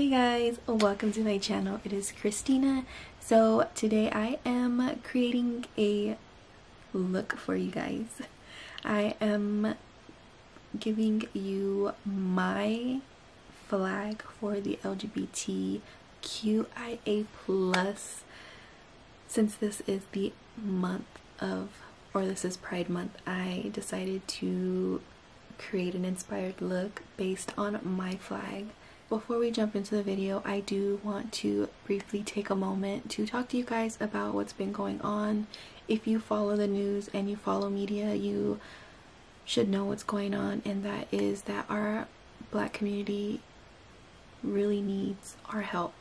Hey guys, welcome to my channel. It is Christina. So today I am creating a look for you guys. I am giving you my flag for the LGBTQIA plus since this is the month of or this is Pride Month I decided to create an inspired look based on my flag before we jump into the video, I do want to briefly take a moment to talk to you guys about what's been going on. If you follow the news and you follow media, you should know what's going on, and that is that our black community really needs our help.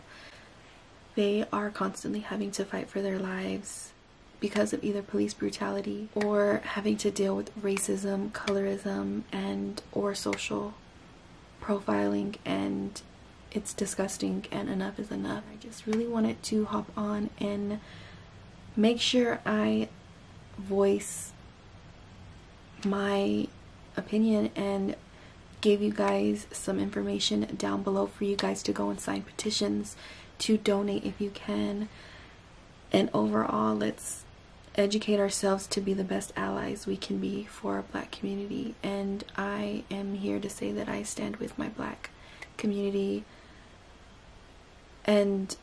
They are constantly having to fight for their lives because of either police brutality or having to deal with racism, colorism, and or social profiling and it's disgusting and enough is enough. I just really wanted to hop on and make sure I voice my opinion and gave you guys some information down below for you guys to go and sign petitions to donate if you can and overall let's educate ourselves to be the best allies we can be for our black community. And I am here to say that I stand with my black community. And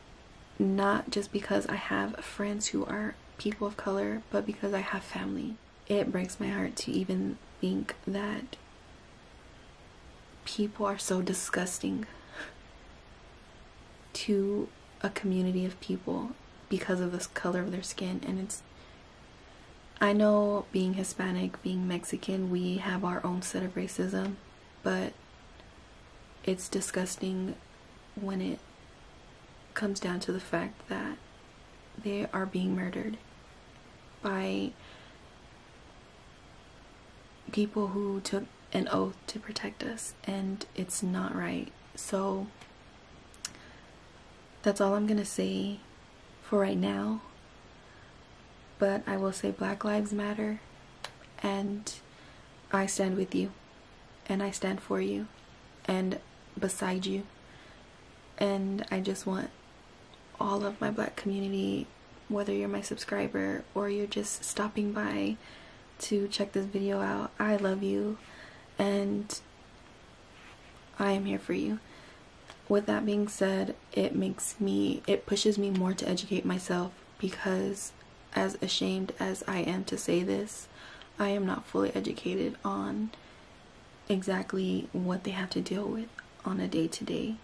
not just because I have friends who are people of color but because I have family. It breaks my heart to even think that people are so disgusting to a community of people because of the color of their skin. And it's I know being Hispanic, being Mexican, we have our own set of racism, but it's disgusting when it comes down to the fact that they are being murdered by people who took an oath to protect us and it's not right. So that's all I'm going to say for right now but I will say Black Lives Matter and I stand with you and I stand for you and beside you and I just want all of my black community whether you're my subscriber or you're just stopping by to check this video out I love you and I am here for you. With that being said it makes me it pushes me more to educate myself because as ashamed as I am to say this, I am not fully educated on exactly what they have to deal with on a day-to-day -day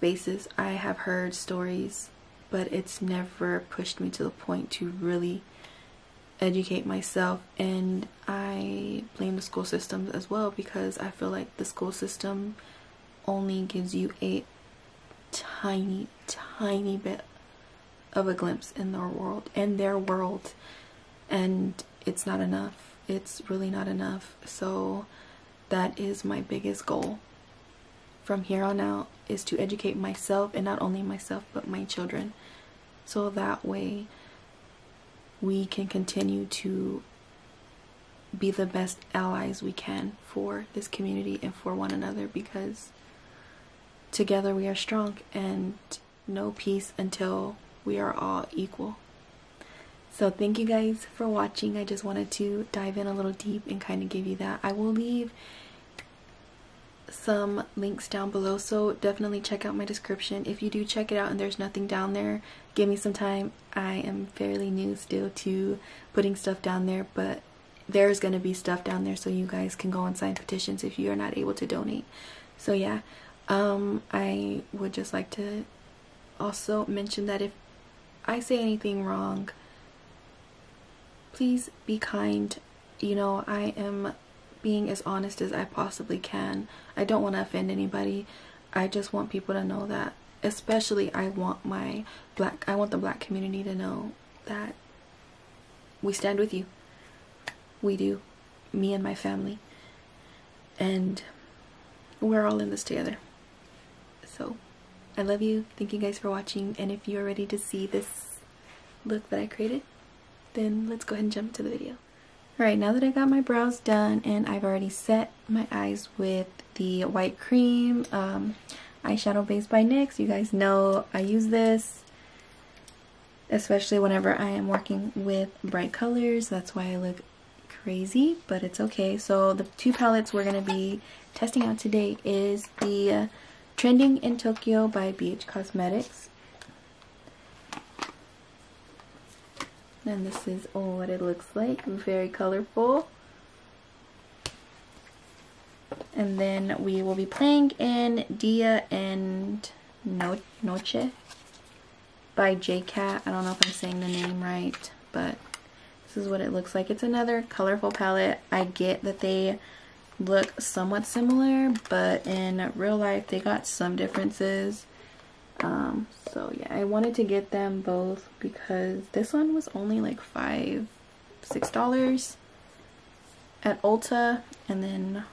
basis. I have heard stories, but it's never pushed me to the point to really educate myself and I blame the school systems as well because I feel like the school system only gives you a tiny tiny bit of a glimpse in their world in their world. And it's not enough. It's really not enough. So that is my biggest goal from here on out is to educate myself and not only myself but my children so that way we can continue to be the best allies we can for this community and for one another because together we are strong and no peace until we are all equal. So thank you guys for watching. I just wanted to dive in a little deep and kind of give you that. I will leave some links down below so definitely check out my description if you do check it out and there's nothing down there give me some time i am fairly new still to putting stuff down there but there's going to be stuff down there so you guys can go and sign petitions if you are not able to donate so yeah um i would just like to also mention that if I say anything wrong, please be kind. You know, I am being as honest as I possibly can. I don't want to offend anybody. I just want people to know that especially I want my black I want the black community to know that we stand with you. We do. Me and my family. And we're all in this together. I love you. Thank you guys for watching. And if you're ready to see this look that I created, then let's go ahead and jump to the video. Alright, now that I got my brows done and I've already set my eyes with the white cream, um, eyeshadow base by NYX. You guys know I use this especially whenever I am working with bright colors. That's why I look crazy, but it's okay. So the two palettes we're going to be testing out today is the Trending in Tokyo by BH Cosmetics. And this is what it looks like. Very colorful. And then we will be playing in Dia and no Noche by JCat. I don't know if I'm saying the name right, but this is what it looks like. It's another colorful palette. I get that they look somewhat similar, but in real life they got some differences. Um, so yeah, I wanted to get them both because this one was only like five, six dollars at Ulta, and then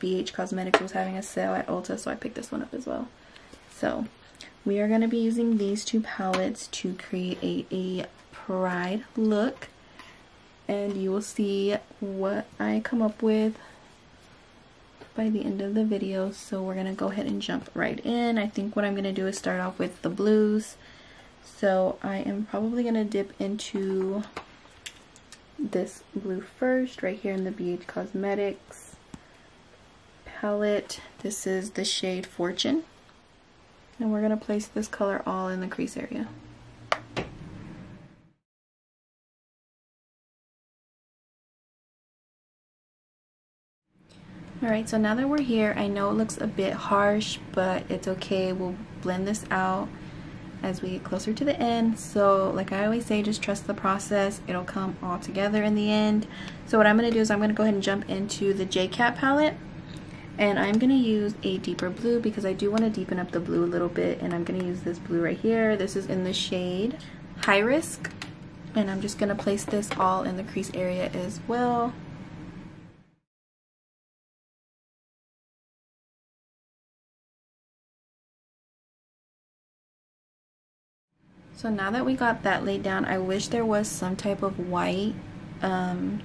BH Cosmetics was having a sale at Ulta, so I picked this one up as well. So we are going to be using these two palettes to create a, a pride look and you will see what I come up with by the end of the video. So we're gonna go ahead and jump right in. I think what I'm gonna do is start off with the blues. So I am probably gonna dip into this blue first right here in the BH Cosmetics palette. This is the shade Fortune. And we're gonna place this color all in the crease area Alright, so now that we're here, I know it looks a bit harsh, but it's okay. We'll blend this out as we get closer to the end. So like I always say, just trust the process. It'll come all together in the end. So what I'm going to do is I'm going to go ahead and jump into the JCat palette. And I'm going to use a deeper blue because I do want to deepen up the blue a little bit. And I'm going to use this blue right here. This is in the shade High Risk. And I'm just going to place this all in the crease area as well. So now that we got that laid down, I wish there was some type of white um,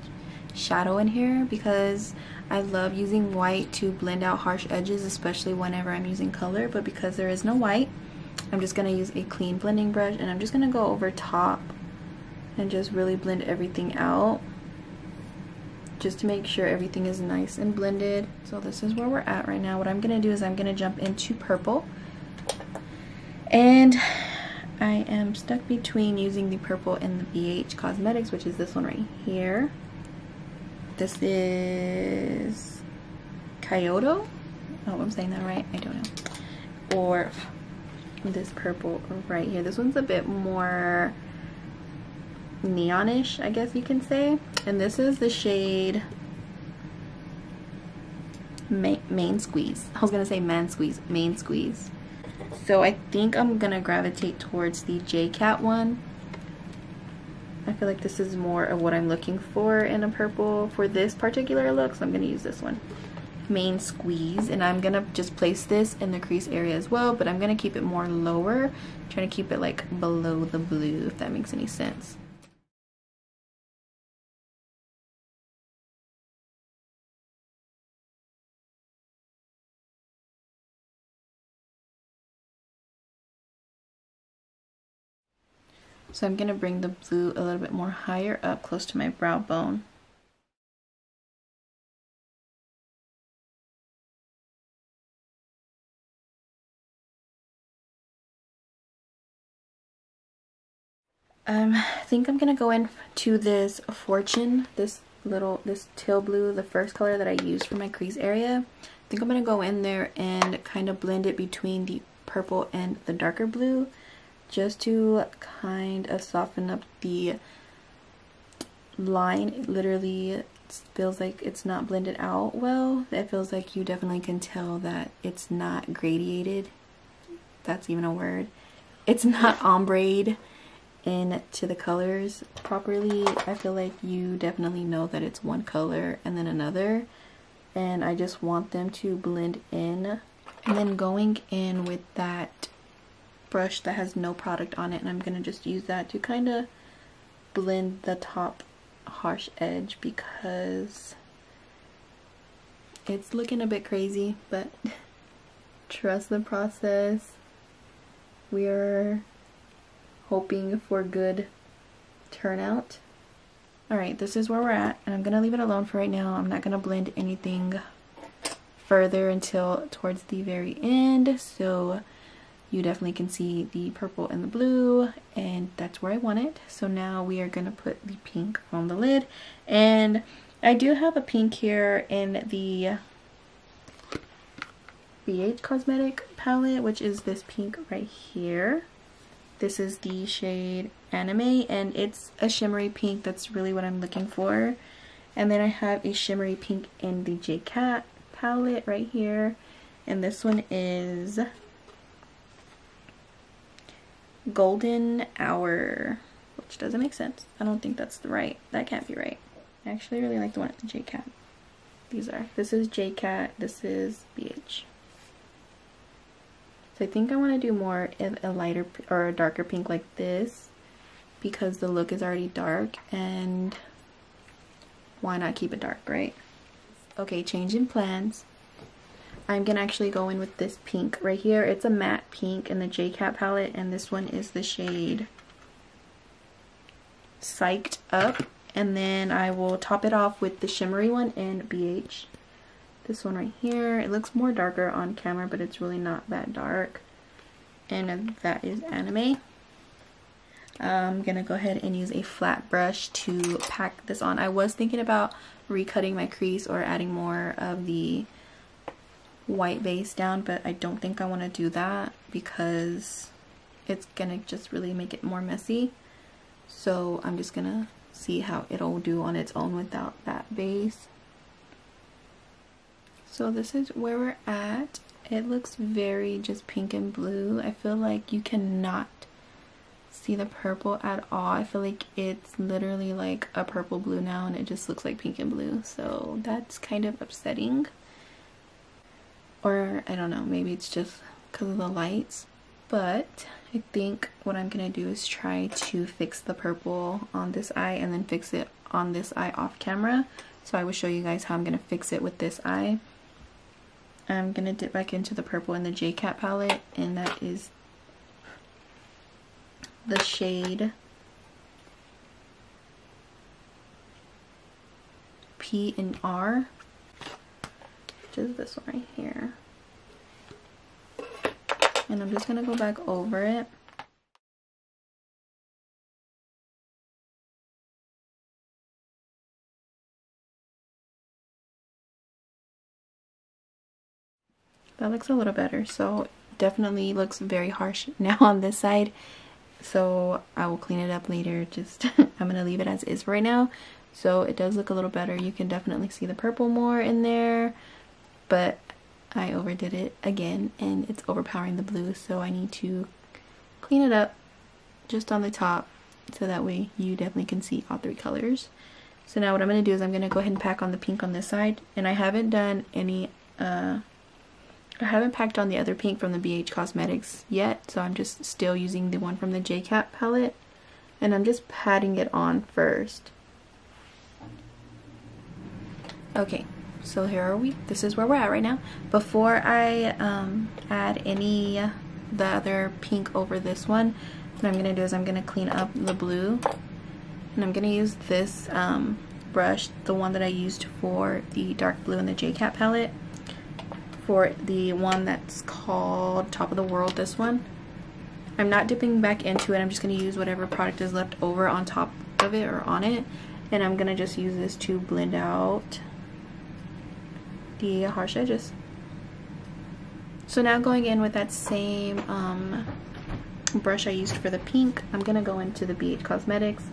shadow in here because I love using white to blend out harsh edges, especially whenever I'm using color. But because there is no white, I'm just going to use a clean blending brush and I'm just going to go over top and just really blend everything out just to make sure everything is nice and blended. So this is where we're at right now. What I'm going to do is I'm going to jump into purple. And am stuck between using the purple and the BH Cosmetics, which is this one right here. This is Kyoto. Oh, I'm saying that right. I don't know. Or this purple right here. This one's a bit more neonish, I guess you can say. And this is the shade Main, main Squeeze. I was going to say Man Squeeze. Main Squeeze. So I think I'm going to gravitate towards the JCat one. I feel like this is more of what I'm looking for in a purple for this particular look. So I'm going to use this one. Main Squeeze. And I'm going to just place this in the crease area as well. But I'm going to keep it more lower. I'm trying to keep it like below the blue if that makes any sense. So I'm going to bring the blue a little bit more higher up close to my brow bone. Um, I think I'm going to go in to this Fortune, this little, this teal blue, the first color that I used for my crease area. I think I'm going to go in there and kind of blend it between the purple and the darker blue just to kind of soften up the line. It literally feels like it's not blended out well. It feels like you definitely can tell that it's not gradiated. That's even a word. It's not ombre into the colors properly. I feel like you definitely know that it's one color and then another. And I just want them to blend in. And then going in with that brush that has no product on it and I'm going to just use that to kind of blend the top harsh edge because it's looking a bit crazy but trust the process. We are hoping for good turnout. Alright, this is where we're at, and I'm to leave it alone for right now. I'm not to blend anything further until towards the very end, so you definitely can see the purple and the blue, and that's where I want it. So now we are going to put the pink on the lid, and I do have a pink here in the BH Cosmetic palette, which is this pink right here. This is the shade Anime and it's a shimmery pink. That's really what I'm looking for. And then I have a shimmery pink in the J Cat palette right here. And this one is Golden Hour, which doesn't make sense. I don't think that's the right. That can't be right. I actually really like the one at the J Cat. These are. This is J Cat. This is BH. So I think I want to do more of a lighter or a darker pink like this because the look is already dark and why not keep it dark, right? Okay, changing plans. I'm gonna actually go in with this pink right here. It's a matte pink in the J Cat palette and this one is the shade Psyched Up. And then I will top it off with the shimmery one in BH this one right here it looks more darker on camera but it's really not that dark and that is anime I'm gonna go ahead and use a flat brush to pack this on I was thinking about recutting my crease or adding more of the white base down but I don't think I want to do that because it's gonna just really make it more messy so I'm just gonna see how it'll do on its own without that base so this is where we're at. It looks very just pink and blue. I feel like you cannot see the purple at all. I feel like it's literally like a purple blue now and it just looks like pink and blue. So that's kind of upsetting. Or I don't know, maybe it's just because of the lights. But I think what I'm to do is try to fix the purple on this eye and then fix it on this eye off camera. So I will show you guys how I'm to fix it with this eye. I'm to dip back into the purple in the J Cat palette and that is the shade P and R which is this one right here. And I'm just going to go back over it. That looks a little better. So definitely looks very harsh now on this side. So I will clean it up later. Just I'm gonna leave it as is right now. So it does look a little better. You can definitely see the purple more in there but I overdid it again and it's overpowering the blue so I need to clean it up just on the top so that way you definitely can see all three colors so now what I'm going to do is I'm going to go ahead and pack on the pink on this side and I haven't done any uh, I haven't packed on the other pink from the BH Cosmetics yet, so I'm just still using the one from the J Cat palette. And I'm just patting it on first. Okay, so here are we. This is where we're at right now. Before I um, add any the other pink over this one, what I'm to do is I'm to clean up the blue. And I'm to use this um, brush, the one that I used for the dark blue in the J Cat palette for the one that's called Top of the World, this one. I'm not dipping back into it. I'm just to use whatever product is left over on top of it or on it. And I'm to just use this to blend out the harsh edges. So now going in with that same um, brush I used for the pink, I'm going to go into the BH Cosmetics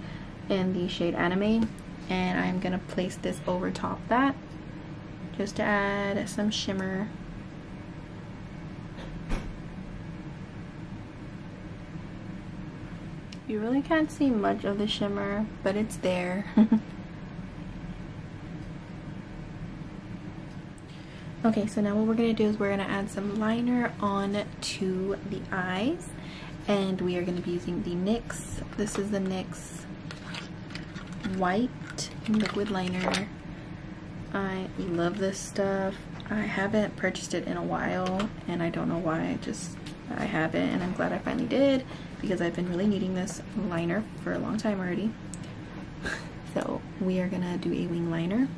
in the shade Anime. And I'm going to place this over top that just to add some shimmer You really can't see much of the shimmer, but it's there. okay, so now what we're going to do is we're going to add some liner on to the eyes. And we are going to be using the NYX. This is the NYX White Liquid Liner. I love this stuff. I haven't purchased it in a while and I don't know why I just I haven't and I'm glad I finally did because I've been really needing this liner for a long time already so we are gonna do a wing liner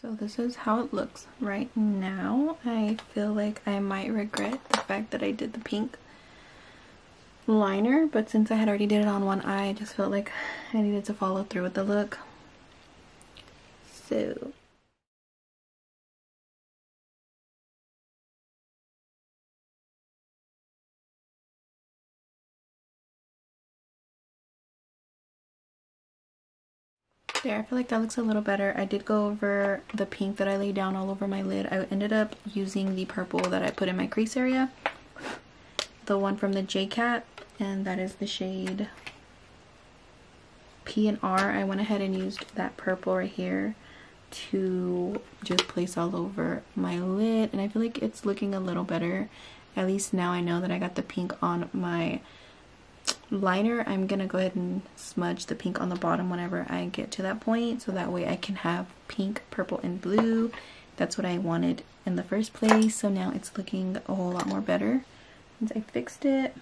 So this is how it looks right now. I feel like I might regret the fact that I did the pink liner, but since I had already did it on one eye, I just felt like I needed to follow through with the look. So there i feel like that looks a little better. I did go over the pink that i laid down all over my lid. I ended up using the purple that i put in my crease area the one from the jcat and that is the shade p and r. I went ahead and used that purple right here to just place all over my lid and i feel like it's looking a little better. At least now i know that i got the pink on my liner I'm gonna go ahead and smudge the pink on the bottom whenever I get to that point so that way I can have pink purple and blue. That's what I wanted in the first place so now it's looking a whole lot more better. Since I fixed it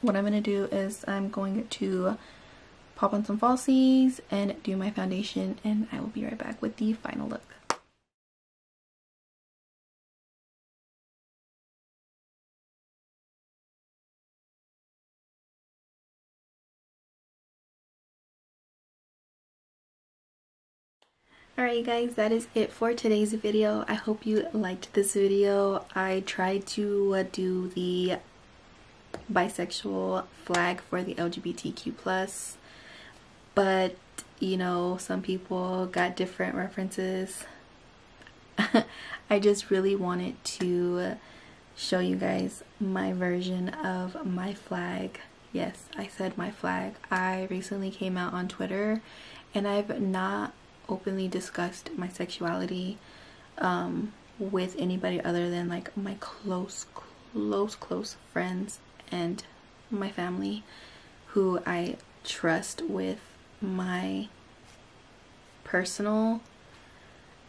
what I'm gonna do is I'm going to pop on some falsies and do my foundation and I will be right back with the final look Alright guys, that is it for today's video. I hope you liked this video. I tried to uh, do the bisexual flag for the LGBTQ+, plus, but you know, some people got different references. I just really wanted to show you guys my version of my flag. Yes, I said my flag. I recently came out on Twitter and I've not openly discussed my sexuality um, with anybody other than like my close, close, close friends and my family who I trust with my personal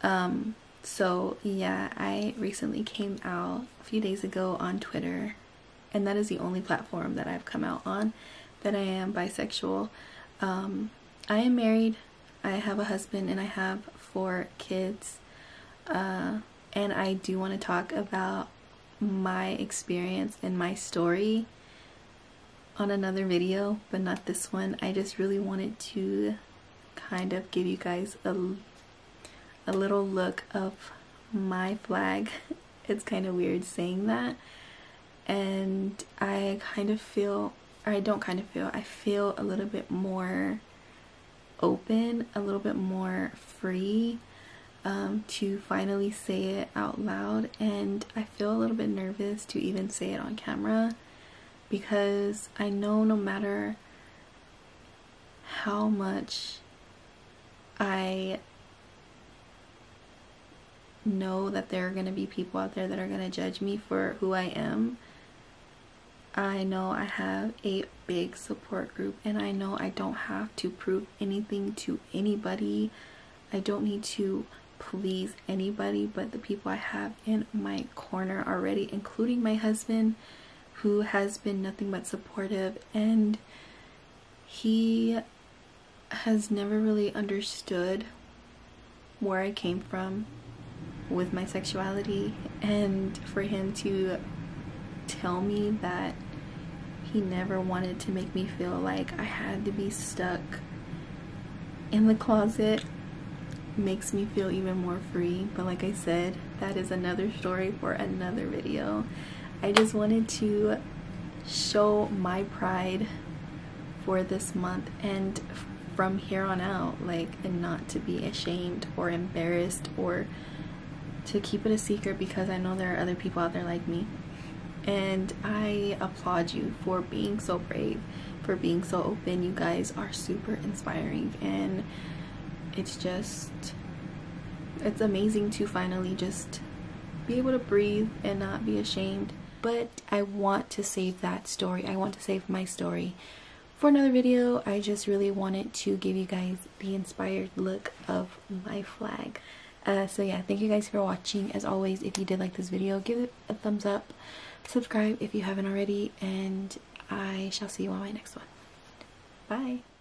um so yeah I recently came out a few days ago on Twitter and that is the only platform that I've come out on that I am bisexual. Um I am married I have a husband and I have four kids. Uh, and I do want to talk about my experience and my story on another video, but not this one. I just really wanted to kind of give you guys a, a little look of my flag. it's kind of weird saying that. And I kind of feel, or I don't kind of feel, I feel a little bit more open, a little bit more free um, to finally say it out loud. And I feel a little bit nervous to even say it on camera because I know no matter how much I know that there are going to be people out there that are going to judge me for who I am I know I have a big support group and I know I don't have to prove anything to anybody. I don't need to please anybody but the people I have in my corner already, including my husband who has been nothing but supportive and he has never really understood where I came from with my sexuality and for him to tell me that he never wanted to make me feel like I had to be stuck in the closet makes me feel even more free but like I said that is another story for another video I just wanted to show my pride for this month and from here on out like and not to be ashamed or embarrassed or to keep it a secret because I know there are other people out there like me. And I applaud you for being so brave, for being so open. You guys are super inspiring and it's just it's amazing to finally just be able to breathe and not be ashamed. But I want to save that story. I want to save my story for another video. I just really wanted to give you guys the inspired look of my flag. Uh, so yeah, thank you guys for watching. As always, if you did like this video, give it a thumbs up. Subscribe if you haven't already. And I shall see you on my next one. Bye.